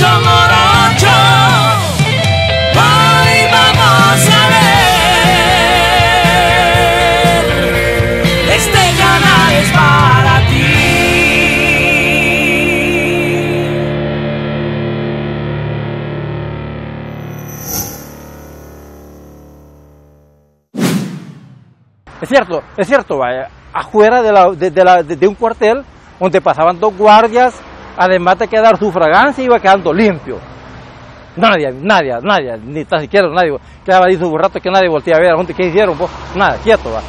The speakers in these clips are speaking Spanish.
morocho, morocho. Hoy vamos a ver. Este canal es para ti. Es cierto, es cierto, vaya, afuera de, la- de- de la- de- de un cuartel donde pasaban dos guardias, además de quedar su fragancia, iba quedando limpio. Nadie, nadie, nadie, ni tan siquiera nadie, quedaba ahí su rato que nadie volteaba a ver, "Jonte, ¿qué hicieron? vos?". Nada, quieto, va.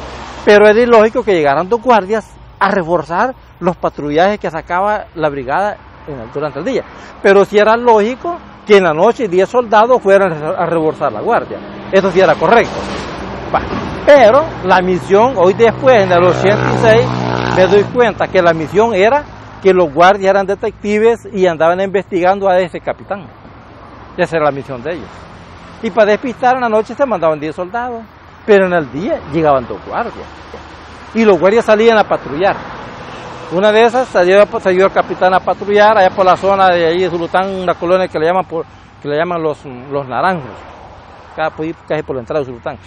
Pero es ilógico que llegaran dos guardias a reforzar los patrullajes que sacaba la brigada durante el día. Pero sí era lógico que en la noche 10 soldados fueran a reforzar la guardia. Eso sí era correcto. Va. Pero la misión, hoy después, en el 86, me doy cuenta que la misión era que los guardias eran detectives y andaban investigando a ese capitán. Esa era la misión de ellos. Y para despistar en la noche se mandaban 10 soldados, pero en el día llegaban dos guardias. Y los guardias salían a patrullar. Una de esas salió, salió el capitán a patrullar allá por la zona de ahí de Zulután, una colonia que le llaman, los, los naranjos, casi por la entrada de Zulután.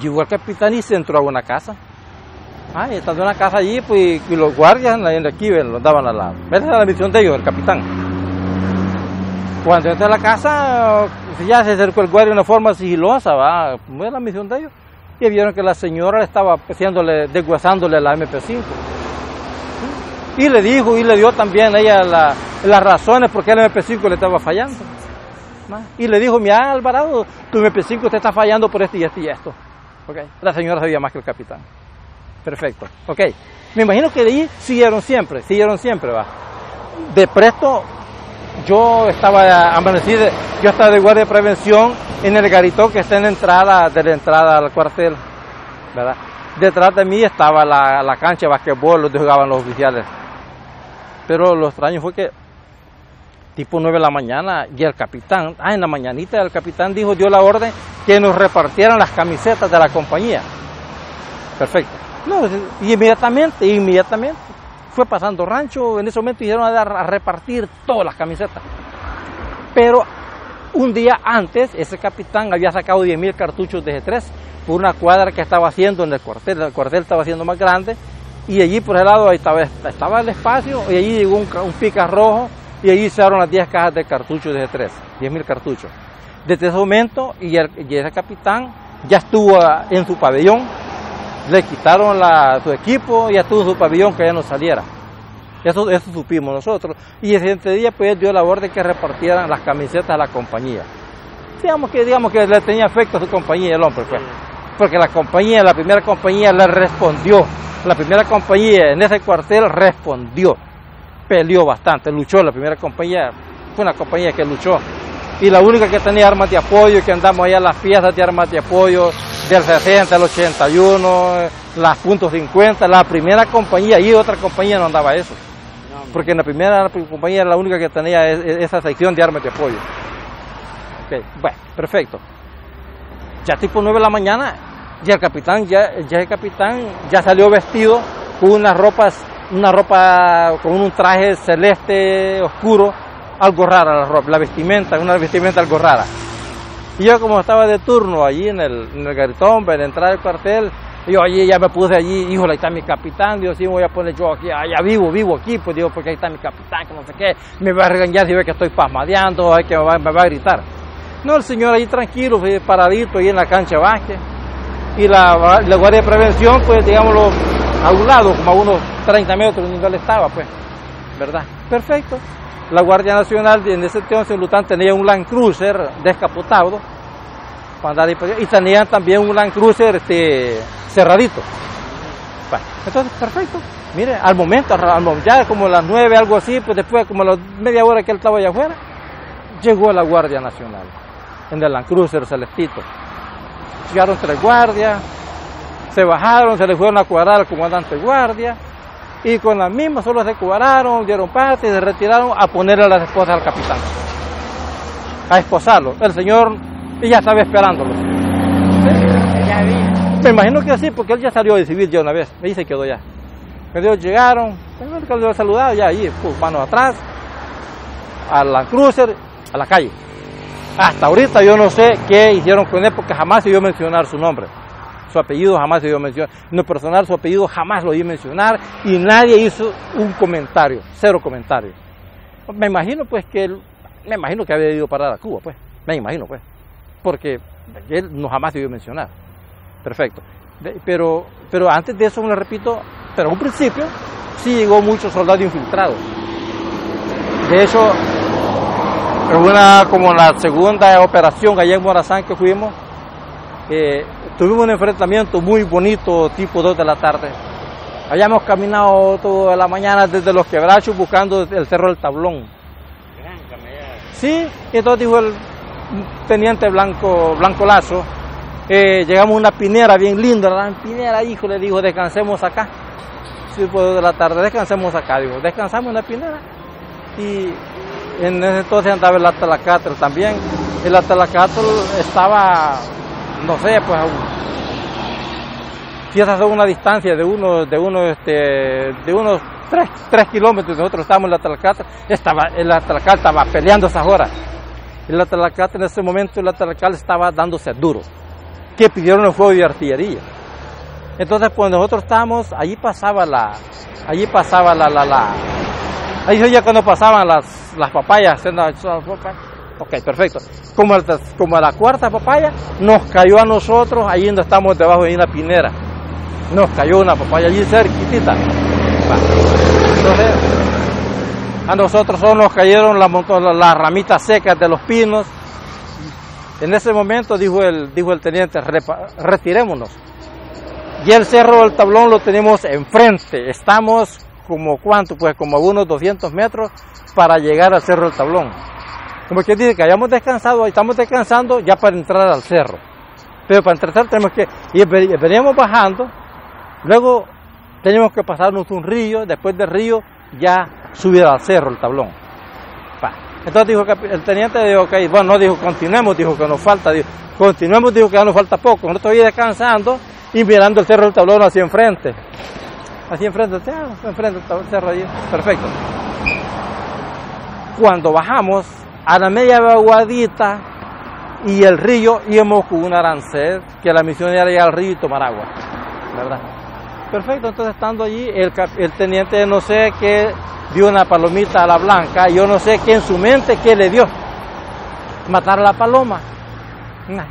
Llegó el capitán y se entró a una casa. Ah, y estando en una casa allí, pues, y los guardias en la- aquí los daban al lado. Esa era la misión de ellos, el capitán. Cuando entró a la casa, pues, ya se acercó el guardia de una forma sigilosa, va, no era la misión de ellos. Y vieron que la señora estaba haciéndole, desguazándole la MP5. Y le dijo, y le dio también a ella la- las razones por qué el MP5 le estaba fallando. Y le dijo, mira Alvarado, tu MP5 te está fallando por esto y esto y esto. Ok, La señora sabía más que el capitán. Perfecto. Ok. Me imagino que de ahí siguieron siempre, siguieron siempre, va. De presto, yo estaba amanecido, yo estaba de guardia de prevención en el garitón que está en la entrada, de la entrada al cuartel, ¿verdad? Detrás de mí estaba la, la cancha de basquetbol donde jugaban los oficiales. Pero lo extraño fue que tipo 9 de la mañana y el capitán, ah, en la mañanita el capitán dijo, dio la orden que nos repartieran las camisetas de la compañía. Perfecto. No, inmediatamente, inmediatamente fue pasando rancho, en ese momento hicieron a, a repartir todas las camisetas. Pero un día antes, ese capitán había sacado 10.000 cartuchos de G3 por una cuadra que estaba haciendo en el cuartel. El cuartel estaba haciendo más grande y allí por el lado ahí estaba, el espacio y allí llegó un, un pica rojo y allí se las 10 cajas de cartuchos de G3, 10.000 cartuchos. Desde ese momento, y, el- y ese capitán ya estuvo ah, en su pabellón, le quitaron su equipo, ya estuvo en su pabellón que ya no saliera. Eso, eso supimos nosotros. Y ese siguiente día pues dio la orden que repartieran las camisetas a la compañía. Digamos que, digamos que le tenía afecto a su compañía el hombre, pues. Porque la compañía, la primera compañía le respondió. La primera compañía en ese cuartel respondió. Peleó bastante, luchó. La primera compañía fue una compañía que luchó. Y la única que tenía armas de apoyo y que andamos allá las piezas de armas de apoyo del 60, el 81, eh, las puntos .50, la primera compañía y otra compañía no andaba eso. Porque en la primera compañía era la única que tenía es- es- esa sección de armas de apoyo. Ok, bueno, perfecto. Ya tipo 9 de la mañana, ya el capitán, ya, ya el capitán ya salió vestido con unas ropas, una ropa, con un traje celeste oscuro, algo rara la ropa, la vestimenta, una vestimenta algo rara. Y yo como estaba de turno allí en el, en el garitón, en la entrada del cuartel, yo allí ya me puse allí, híjole, ahí está mi capitán, digo, sí, voy a poner yo aquí, allá vivo, vivo aquí, pues digo, porque ahí está mi capitán, que no sé qué, me va a regañar si ve que estoy pasmadeando, que me va, a gritar. No, el señor ahí tranquilo, paradito ahí en la cancha de básquet. Y la, la guardia de prevención, pues digámoslo, a un lado, como a unos 30 metros donde él estaba, pues, ¿verdad? Perfecto. La Guardia Nacional en ese entonces Lután tenía un Land Cruiser descapotado y tenían también un Land Cruiser este, cerradito. Entonces, perfecto. Mire, al momento, ya como las nueve, algo así, pues después, como a la media hora que él estaba allá afuera, llegó la Guardia Nacional en el Land Cruiser Celestito. Llegaron tres guardias, se bajaron, se le fueron a cuadrar al comandante guardia y con la misma solo se cuadraron, dieron parte y se retiraron a ponerle a las esposas al capitán, a esposarlo. El señor ya estaba esperándolos. Me imagino que sí, porque él ya salió de civil ya una vez, ahí se quedó ya. Ellos llegaron, que lo saludado ya ahí, pues, atrás, a la cruiser, a la calle. Hasta ahorita yo no sé qué hicieron con él porque jamás se dio mencionar su nombre. Su apellido jamás se dio mencionar. En lo personal, su apellido jamás lo dio mencionar y nadie hizo un comentario, cero comentario. Me imagino pues que me imagino que había ido a parar a Cuba, pues. Me imagino, pues. Porque él no jamás se dio mencionar. Perfecto. Pero, pero antes de eso, le repito, pero en un principio sí llegó muchos soldados infiltrados. De hecho, en una, como la segunda operación allá en Morazán que fuimos, tuvimos un enfrentamiento muy bonito, tipo 2 de la tarde. Habíamos caminado toda la mañana desde los quebrachos buscando el cerro del tablón. Sí, y entonces dijo el teniente Blanco, Blanco Lazo, eh, llegamos a una pinera bien linda, la pinera, hijo, le dijo, descansemos acá. Sí, pues de la tarde, descansemos acá, digo, descansamos en la pinera. Y en ese entonces andaba el Atalacatl también. El Atalacatl estaba, no sé, pues quizás a una distancia de unos, de unos, este, de unos 3, kilómetros, nosotros estábamos en el Atalacatl, estaba, el Atalacatl estaba peleando esas horas. El Atalacatl en ese momento, el Atalacatl estaba dándose duro, que pidieron el fuego de artillería. Entonces, pues nosotros estábamos, allí pasaba la, allí pasaba la, la, la, ahí oía cuando pasaban las, las papayas, haciendo- ok, perfecto. Como, al- como la cuarta papaya, nos cayó a nosotros, ahí donde estamos debajo de una pinera, nos cayó una papaya allí cerquitita. A nosotros solo nos cayeron las, ramitas secas de los pinos. En ese momento dijo el, dijo el teniente, "Repa- retirémonos. Y el cerro del tablón lo tenemos enfrente. Estamos como cuánto, pues como a unos 200 metros para llegar al cerro del tablón. Como que dice que hayamos descansado, estamos descansando ya para entrar al cerro. Pero para entrar tenemos que, y ve- veníamos bajando, luego teníamos que pasarnos un río, después del río ya subir al cerro el tablón. Entonces dijo el teniente dijo que, bueno, no dijo continuemos, dijo que nos falta, continuemos, dijo que ya nos falta poco. Nosotros ahí descansando y mirando el cerro del tablón hacia enfrente. Hacia enfrente, ya, enfrente el cerro allí, perfecto. Cuando bajamos a la media vaguadita y el río un arancel, que la misión era llegar al río y tomar agua, ¿verdad? Perfecto, entonces estando allí, el, el teniente no sé qué dio una palomita a la blanca, yo no sé qué en su mente qué le dio. Matar a la paloma.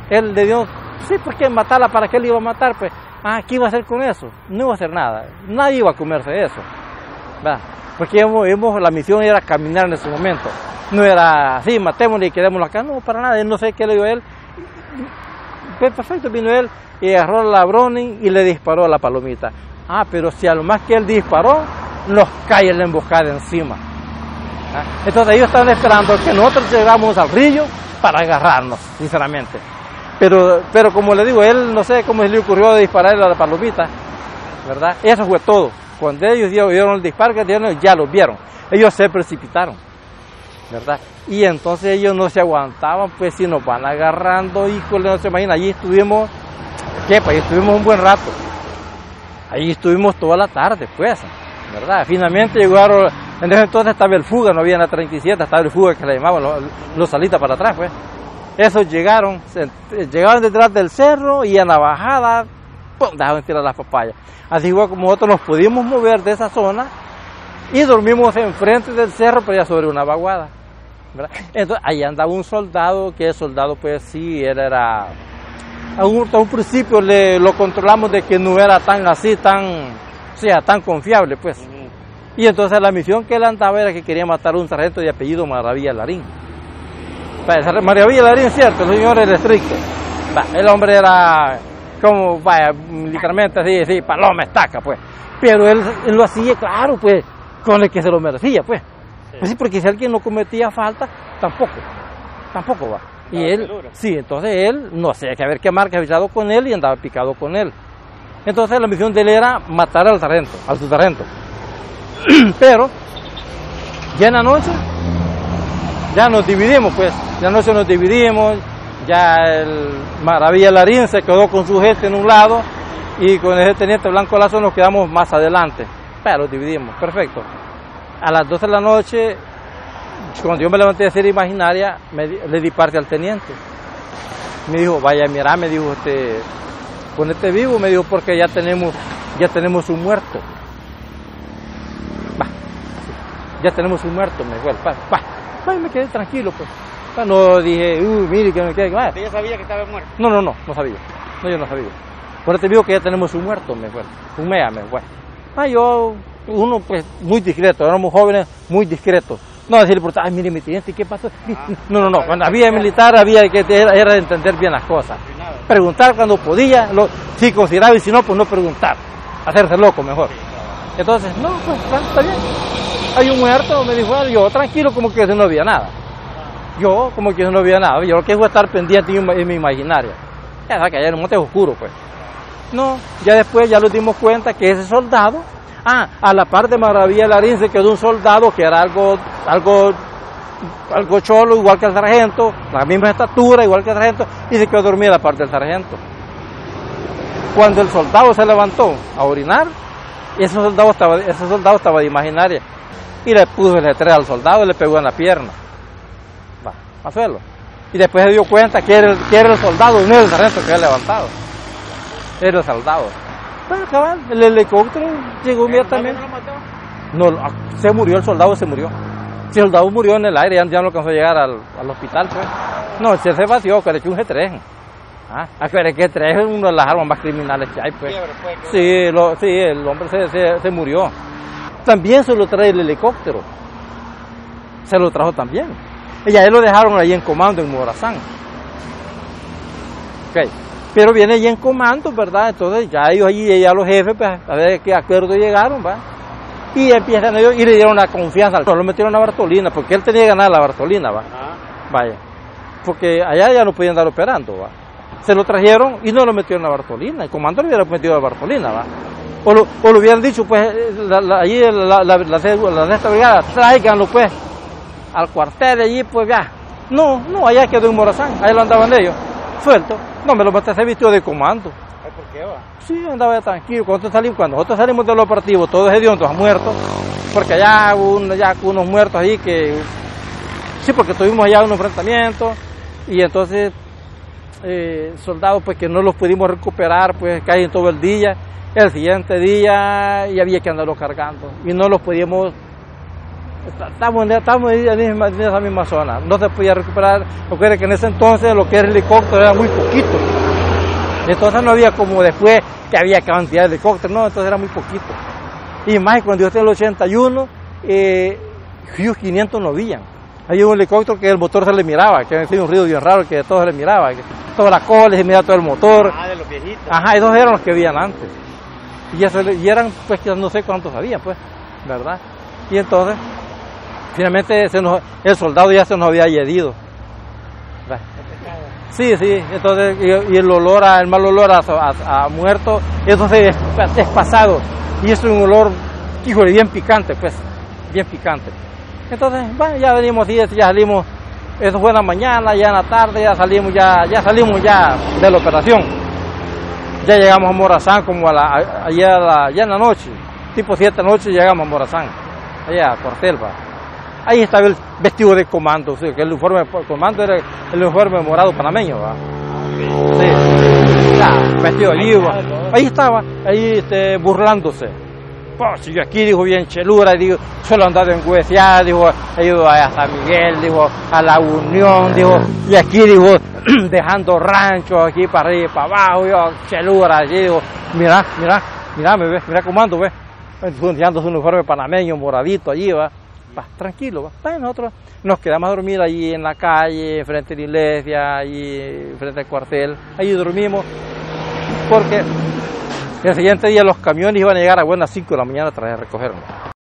Él le dio, sí, ¿por qué matarla? ¿Para qué le iba a matar? Pues, ah, ¿qué iba a hacer con eso? No iba a hacer nada, nadie iba a comerse eso. ¿verdad? Porque hemos, la misión era caminar en ese momento. No era así, matémosle y quedémoslo acá, no, para nada, él no sé qué le dio a él. Perfecto, vino él y agarró la Browning y le disparó a la palomita. Ah, pero si a lo más que él disparó, nos cae la emboscada encima. ¿Ah? Entonces ellos estaban esperando que nosotros llegáramos al río para agarrarnos, sinceramente. Pero, pero como le digo, él no sé cómo se le ocurrió dispararle a la palomita, ¿verdad? Eso fue todo. Cuando ellos vieron el disparo ya lo vieron. Ellos se precipitaron, ¿verdad? Y entonces ellos no se aguantaban, pues si nos van agarrando, híjole, no se imagina, allí estuvimos, ¿qué? Pues ahí estuvimos un buen rato. Ahí estuvimos toda la tarde, pues, ¿verdad? Finalmente llegaron, en ese entonces estaba el fuga, no había la 37, estaba el fuga que le llamaban, los, los salitas para atrás, pues. Esos llegaron, se- llegaron detrás del cerro y en la bajada, ¡pum! dejaron tirar las papayas. Así igual como nosotros nos pudimos mover de esa zona y dormimos enfrente del cerro, pero ya sobre una vaguada. ¿verdad? Entonces ahí andaba un soldado, que el soldado pues sí, él era... A un, a un principio le, lo controlamos de que no era tan así, tan, o sea, tan confiable pues. Y entonces la misión que él andaba era que quería matar a un sargento de apellido Maravilla Larín. Maravilla Larín, cierto, el señor era estricto. El hombre era como, vaya, literalmente así, así, paloma, estaca, pues. Pero él, él lo hacía, claro, pues, con el que se lo merecía, pues. Pues sí, porque si alguien no cometía falta, tampoco, tampoco va. Y él, sí, entonces él, no sé, que a ver qué marca había con él y andaba picado con él. Entonces la misión de él era matar al sargento, al su sargento. Pero, ya en la noche, ya nos dividimos, pues, ya en la noche nos dividimos, ya el Maravilla Larín se quedó con su gente en un lado y con ese teniente Blanco Lazo nos quedamos más adelante. Pero dividimos, perfecto. A las 12 de la noche cuando yo me levanté de ser imaginaria, le di parte al teniente. Me dijo, vaya, mira, me dijo, este, ponete vivo, me dijo, porque ya tenemos, ya tenemos un muerto. Va, ya tenemos un muerto, me dijo, va, va, y me quedé tranquilo, pues. Va, No dije, uy, mire, que me quede. ¿Usted ya sabía que estaba muerto? No, no, no, no sabía. No, yo no sabía. Ponete vivo que ya tenemos un muerto, me fue. Un mea, me fue. Ah, yo, uno, pues, muy discreto, éramos jóvenes muy discretos. No decirle por ay, mire, mi teniente, ¿qué pasó? No, no, no, cuando había militar había que, era, era de entender bien las cosas. Preguntar cuando podía, lo, si consideraba y si no, pues no preguntar. Hacerse loco mejor. Entonces, no, pues está, está bien. Hay un muerto, me dijo, ah, yo tranquilo como que no había nada. Yo como que no había nada. Yo lo que fue estar pendiente en mi, imaginaria. Ya sabes que allá en monte es oscuro, pues. No, ya después ya nos dimos cuenta que ese soldado, ah, a la par de Maravilla Larín se quedó un soldado que era algo, algo, algo cholo, igual que el sargento, la misma estatura, igual que el sargento, y se quedó dormido a la par del sargento. Cuando el soldado se levantó a orinar, ese soldado estaba, ese soldado estaba de imaginaria, y le puso el letrero al soldado y le pegó en la pierna. Hacerlo. Y después se dio cuenta que era, el- que era el soldado, no era el sargento que había levantado era el soldado. Bueno, cabal, el helicóptero llegó inmediatamente. ¿No lo mató? No, ah, se murió, el soldado se murió. Si el soldado murió en el aire, ya, ya no alcanzó a llegar al, al hospital, pues. No, se se vació, que un G3. Ah, que G3 es una de las armas más criminales que hay, pues. Sí, lo- sí, el hombre se, se- se murió. También se lo trae el helicóptero. Se lo trajo también. Y a él lo dejaron ahí en comando en Morazán. Ok. Pero viene ahí en comando, ¿verdad? Entonces ya ellos allí, ya los jefes, pues, a ver qué acuerdo llegaron, ¿va? Y empiezan ellos y le dieron la confianza. No lo metieron a Bartolina, porque él tenía que ganar la Bartolina, ¿va? Vaya. Porque allá ya no podían andar operando, ¿va? Se lo trajeron y no lo metieron a Bartolina. El comando lo hubiera metido a Bartolina, ¿va? O lo, o lo hubieran dicho, pues, eh, la, la, allí la, la, la, la, la de esta brigada, tráiganlo, pues, al cuartel de allí, pues, ya. No, no, allá quedó en Morazán, ahí lo andaban ellos, suelto. No, me lo maté, se vistió de comando. ¿Por qué va? Sí, andaba tranquilo. Cuando, salimos, cuando nosotros salimos del operativo, todos hediondos, muertos, porque allá hubo un- ya unos muertos ahí que. Sí, porque tuvimos allá un enfrentamiento y entonces eh, soldados pues que no los pudimos recuperar, pues caen todo el día. El siguiente día y había que andarlos cargando y no los podíamos. Estamos, en- estamos en, esa- misma zona, no se podía recuperar. Recuerden que en ese entonces lo que era helicóptero era muy poquito. Entonces no había como después que había cantidad de helicópteros, no, entonces era muy poquito. Y más cuando yo estaba en el 81, eh, Hughes 500 no habían. Había un helicóptero que el motor se le miraba, que hacía un ruido bien raro que todo se le miraba, que toda la cola se miraba todo el motor. Ah, de los viejitos. Ajá, esos eran los que habían antes. Y, eso, y eran, pues, que no sé cuántos había, pues, ¿verdad? Y entonces, finalmente se nos- el soldado ya se nos había herido. Sí, sí, entonces, y, el olor, a- el mal olor a, a- muerto, entonces es, es pasado. Y es un olor, híjole, bien picante, pues, bien picante. Entonces, bueno, ya venimos y ya salimos, eso fue en la mañana, ya en la tarde, ya salimos, ya, ya salimos ya de la operación. Ya llegamos a Morazán como a la, a- ya en la noche, tipo 7 de la noche llegamos a Morazán, allá a Cuartel, va. Ahí estaba el vestido de comando, que el uniforme de comando era el uniforme morado panameño. Sí. Vestido va. Ahí estaba, ahí este, burlándose. Yo aquí, dijo, bien chelura, digo, solo andado en Huesia, dijo, he ido a San Miguel, dijo, a la Unión, dijo, y aquí, dijo, dejando ranchos aquí para arriba y para abajo, yo, chelura, allí, digo, mira, mira, mira, me ve, mira cómo ando, ve, enseñando su uniforme panameño, moradito allí, va, tranquilo, nosotros nos quedamos a dormir allí en la calle, frente a la iglesia, allí frente al cuartel, allí dormimos, porque el siguiente día los camiones iban a llegar a buenas 5 de la mañana a traer a recogernos.